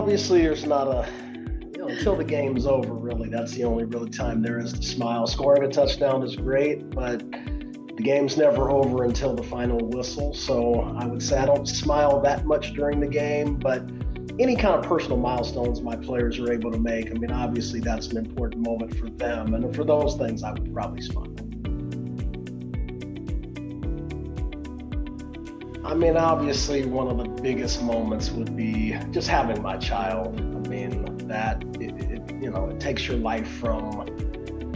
Obviously, there's not a, you know, until the game's over, really, that's the only really time there is to smile. Scoring a touchdown is great, but the game's never over until the final whistle. So I would say I don't smile that much during the game, but any kind of personal milestones my players are able to make, I mean, obviously that's an important moment for them. And for those things, I would probably smile. I mean, obviously, one of the biggest moments would be just having my child. I mean, that, it, it, you know, it takes your life from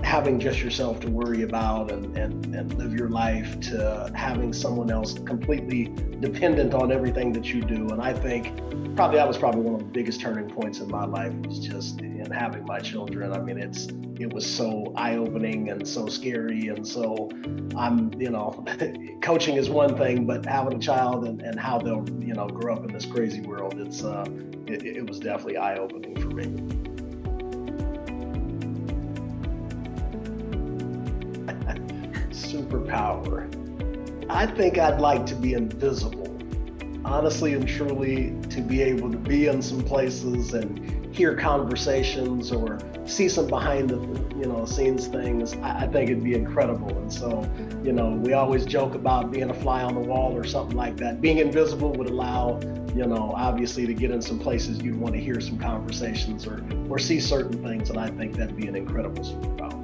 having just yourself to worry about and, and, and live your life to having someone else completely dependent on everything that you do. And I think probably that was probably one of the biggest turning points in my life was just in having my children. I mean, it's it was so eye-opening and so scary and so I'm, you know, coaching is one thing, but having a child and, and how they'll, you know, grow up in this crazy world, it's uh it, it was definitely eye-opening for me. Superpower. I think I'd like to be invisible. Honestly and truly, to be able to be in some places and hear conversations or see some behind the you know scenes things, I, I think it'd be incredible. And so, you know, we always joke about being a fly on the wall or something like that. Being invisible would allow, you know, obviously to get in some places you'd want to hear some conversations or or see certain things, and I think that'd be an incredible superpower.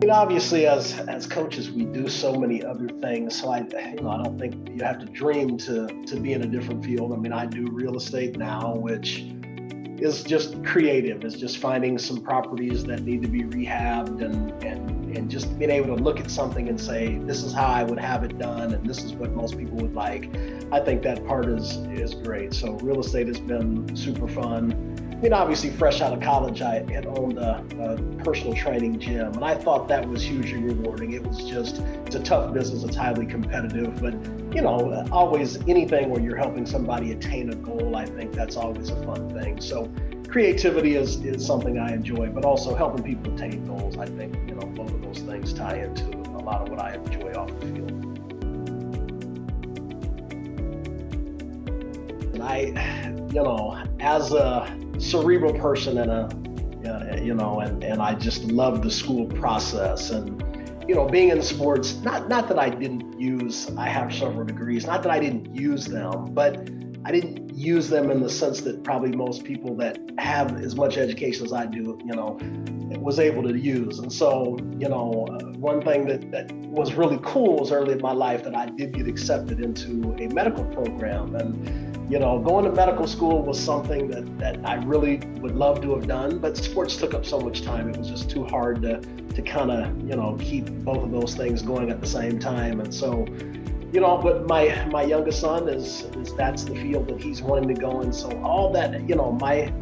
Mean, obviously, as as coaches, we do so many other things. So I, you know, I don't think you have to dream to to be in a different field. I mean, I do real estate now, which is just creative. It's just finding some properties that need to be rehabbed and and and just being able to look at something and say, this is how I would have it done, and this is what most people would like. I think that part is is great. So real estate has been super fun mean, obviously, fresh out of college, I had owned a, a, personal training gym, and I thought that was hugely rewarding. It was just, it's a tough business, it's highly competitive, but you know, always anything where you're helping somebody attain a goal, I think that's always a fun thing. So, creativity is, is something I enjoy, but also helping people attain goals, I think, you know, both of those things tie into a lot of what I enjoy off the field. And I, you know, as a cerebral person and a, you know, and, and I just love the school process and, you know, being in sports, not, not that I didn't use, I have several degrees, not that I didn't use them, but I didn't use them in the sense that probably most people that have as much education as I do, you know, was able to use. And so, you know, uh, one thing that, that was really cool was early in my life that I did get accepted into a medical program. And, you know, going to medical school was something that, that I really would love to have done, but sports took up so much time. It was just too hard to, to kind of, you know, keep both of those things going at the same time. And so, you know, but my my youngest son is, is that's the field that he's wanting to go in. So all that, you know, my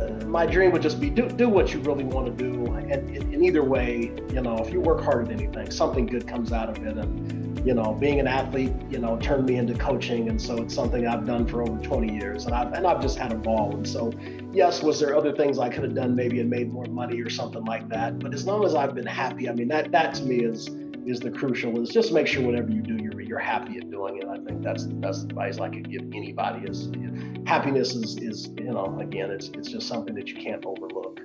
uh, my dream would just be do do what you really want to do, and in either way, you know, if you work hard at anything, something good comes out of it, and you know, being an athlete, you know, turned me into coaching. And so it's something I've done for over 20 years and I've, and I've just had a ball. And so, yes, was there other things I could have done maybe and made more money or something like that. But as long as I've been happy, I mean, that, that to me is, is the crucial is just make sure whatever you do, you're, you're happy at doing it. I think that's the best advice I could give anybody is happiness is, is, you know, again, it's, it's just something that you can't overlook.